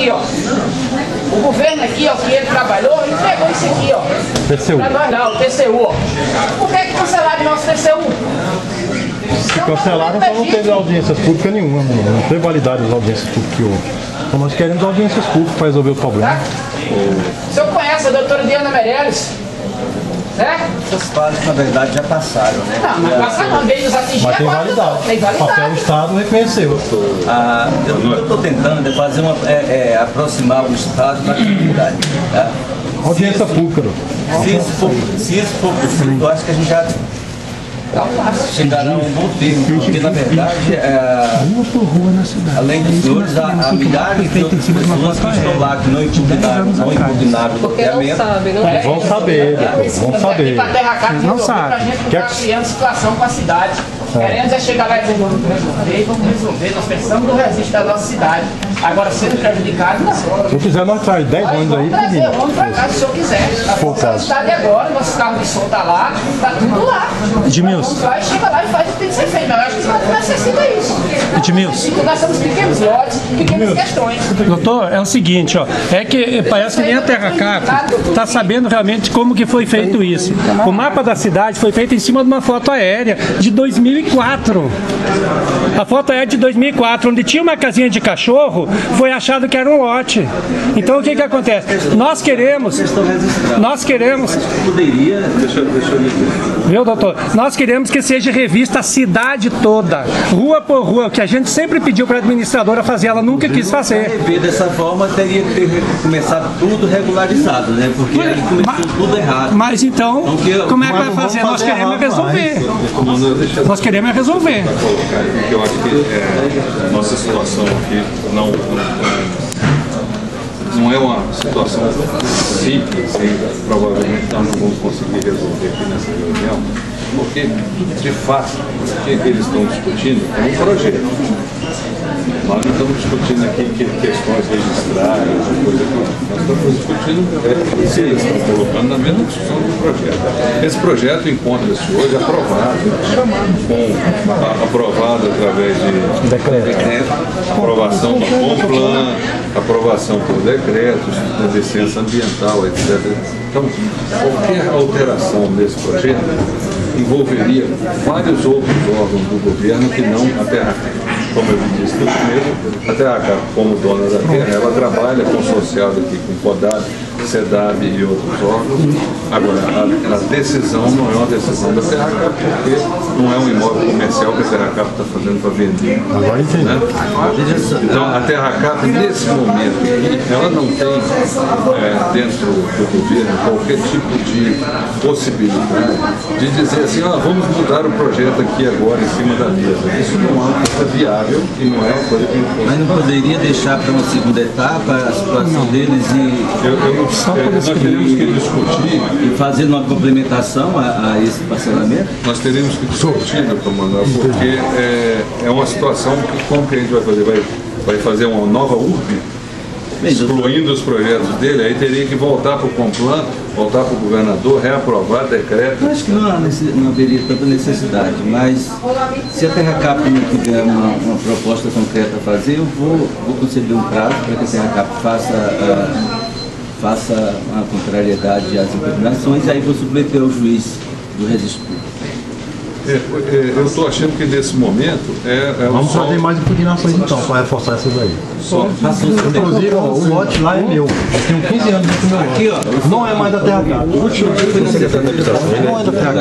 aqui, ó. O governo aqui, ó, que ele trabalhou, entregou isso aqui, ó. TCU. Pra nós não, TCU, ó. Por que que cancelaram nosso TCU? Se cancelaram, então não teve audiências públicas nenhuma, não, não teve validade das audiências públicas que houve. Então nós queremos audiências públicas para resolver o problema. Tá? O senhor conhece a doutora Diana Meirelles? Certo? Essas fases, na verdade, já passaram, né? Não, mas passa não, veio nos atingir Mas tem agora, validade. Tem O papel do validade. Estado reconheceu. Ah, eu estou tentando é fazer uma, é, é, aproximar o Estado da comunidade. Tá? Audiência pública. Se isso, for, se isso for possível, eu acho que a gente já Tá fácil. a um bom termo, porque na verdade, é, Rua por rua na cidade. além dos senhores, há, há milhares de outras pessoas que estão lá que não impugnaram, não impugnaram o loteamento. sabe, não É, Vão saber, vão saber. Cá, Eles não gente Quer tá que- criando situação com a cidade. Queremos é chegar lá e dizer, vamos resolver, vamos resolver. Nós precisamos do resiste da nossa cidade. Agora, sendo prejudicado, não. Se eu quiser, nós traz 10 Nós anos aí, trazer, vamos pra cá se o senhor quiser. Pra caso. cidade agora, nosso carro de som tá lá, tá tudo lá. Edmilson. E chega lá e faz o que tem que ser feito. Mas eu acho que isso não necessita isso. Edmilson. Nós somos pequenos lotes, pequenas questões. Doutor, é o seguinte, ó, é que parece que nem a Terra Cap está sabendo realmente como que foi feito isso. O mapa da cidade foi feito em cima de uma foto aérea de 2004. A foto aérea de 2004, onde tinha uma casinha de cachorro, foi achado que era um lote. Então o que que acontece? Nós queremos, nós queremos Poderia, deixa, eu. Viu, doutor? Nós queremos que seja revista a cidade toda, rua por rua, que a gente sempre pediu para a administradora fazer, ela nunca quis fazer. rever dessa forma, teria que ter começado tudo regularizado, né? Porque aí começou tudo errado. Mas então, Então, que- como é que mas vai fazer? vamos Nós fazer queremos é errado resolver. Nós queremos é resolver. eu acho que é, nossa situação aqui não, não, é uma situação simples e provavelmente nós não vamos conseguir resolver aqui nessa reunião, porque, de fato, o que eles estão discutindo é um projeto. Nós não estamos discutindo aqui que- questões registrais, coisa que nós estamos discutindo é, se eles estão colocando na mesma discussão do projeto. Esse projeto encontra-se hoje aprovado, com, a- aprovado através de decreto, aprovação do Complan, aprovação por decretos, de licença ambiental, etc. Então, qualquer alteração nesse projeto envolveria vários outros órgãos do governo que não a Terra. Como eu disse no primeiro, a Terra, como dona da terra, ela trabalha consorciada aqui com CODAB, SEDAB e outros órgãos. Agora, a, a decisão não é uma decisão da Terra Cap, porque não é um imóvel comercial que a Terra Cap está fazendo para vender. Agora entendi. Né? Então, a Terra Cap, nesse momento aqui, ela não tem é, dentro do governo qualquer tipo de possibilidade de dizer assim, ah, vamos mudar o projeto aqui agora em cima da mesa. Isso não é uma coisa viável e não é uma coisa que Mas não poderia deixar para uma segunda etapa a situação deles e, eu, eu, é, nós teríamos que discutir, e fazer uma complementação a, a esse parcelamento? nós teríamos que discutir, meu comandante, porque é, é uma situação que como que a gente vai fazer? Vai, vai fazer uma nova URB? Doutor, excluindo os projetos dele, aí teria que voltar para o Complan, voltar para o governador, reaprovar decreto. eu acho que não, há não haveria tanta necessidade, mas se a Terra Cap não tiver uma, uma proposta concreta a fazer, eu vou, vou conceder um prazo para que a Terra Cap faça, ah, faça uma contrariedade às impugnações e aí vou submeter ao juiz do registro público. É, é, eu estou achando que nesse momento é, é Vamos só, fazer mais impugnações então, para reforçar essas aí. só, Inclusive, ó, o lote lá é meu. Eu tenho 15 anos do meu lote. Aqui, ó. Não é mais da Terra Cap. Não é da Terra